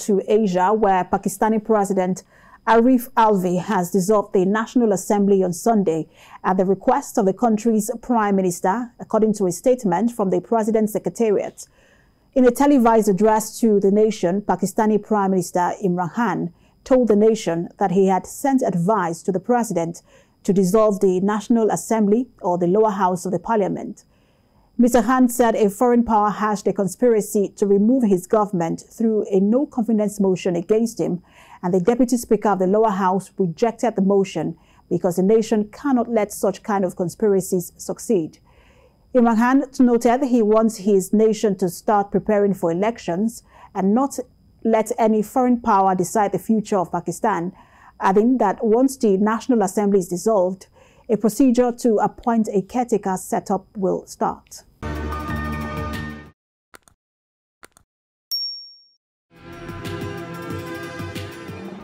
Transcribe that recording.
to Asia, where Pakistani President Arif Alvi has dissolved the National Assembly on Sunday at the request of the country's Prime Minister, according to a statement from the President's Secretariat. In a televised address to the nation, Pakistani Prime Minister Imran Khan told the nation that he had sent advice to the President to dissolve the National Assembly or the lower house of the parliament. Mr. Khan said a foreign power hatched a conspiracy to remove his government through a no confidence motion against him, and the deputy speaker of the lower house rejected the motion because the nation cannot let such kind of conspiracies succeed. Imran Khan noted he wants his nation to start preparing for elections and not let any foreign power decide the future of Pakistan, adding that once the National Assembly is dissolved, a procedure to appoint a caretaker setup will start.